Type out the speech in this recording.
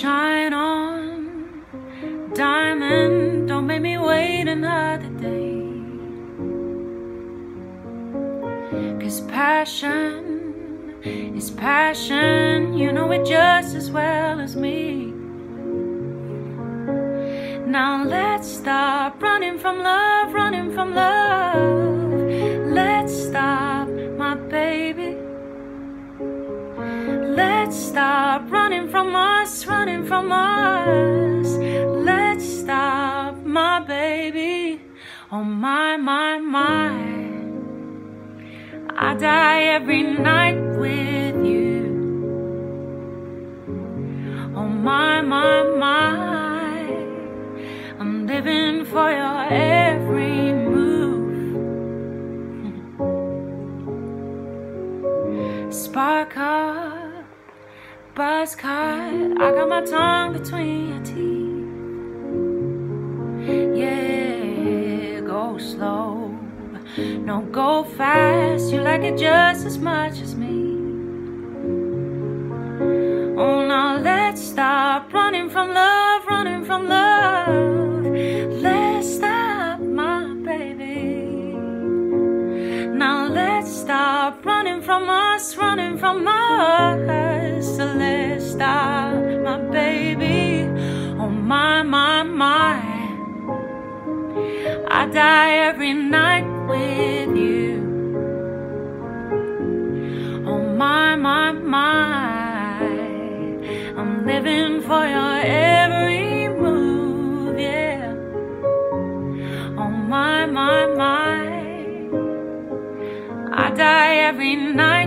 shine on. Diamond, don't make me wait another day. Cause passion is passion, you know it just as well as me. Now let's stop running from love, running from love. Let's stop, my baby. Let's stop from us, running from us. Let's stop, my baby. Oh my, my, my. I die every night with you. Oh my, my, my. I'm living for your every move. Spark up, buzz cut. I got my tongue between your teeth. Yeah, go slow. No, go fast. You like it just as much as me. Oh, now let's stop running from love, running from love. Let's stop, my baby. Now let's stop running from us, running from us. Stop, my baby. Oh, my, my, my. I die every night with you. Oh, my, my, my. I'm living for your every move, yeah. Oh my, my, my. I die every night